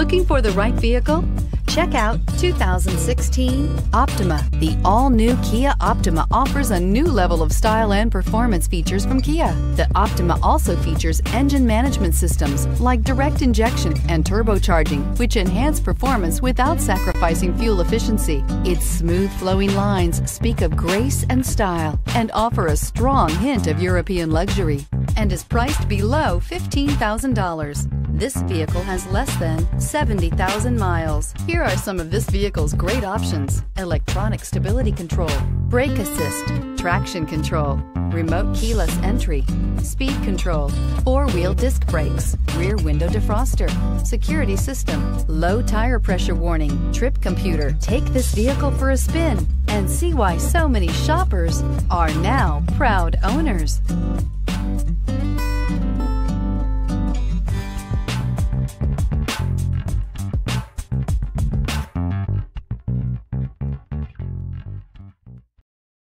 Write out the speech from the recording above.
Looking for the right vehicle? Check out 2016 Optima. The all-new Kia Optima offers a new level of style and performance features from Kia. The Optima also features engine management systems like direct injection and turbocharging, which enhance performance without sacrificing fuel efficiency. Its smooth flowing lines speak of grace and style and offer a strong hint of European luxury and is priced below $15,000. This vehicle has less than 70,000 miles. Here are some of this vehicle's great options. Electronic stability control, brake assist, traction control, remote keyless entry, speed control, four-wheel disc brakes, rear window defroster, security system, low tire pressure warning, trip computer. Take this vehicle for a spin and see why so many shoppers are now proud owners.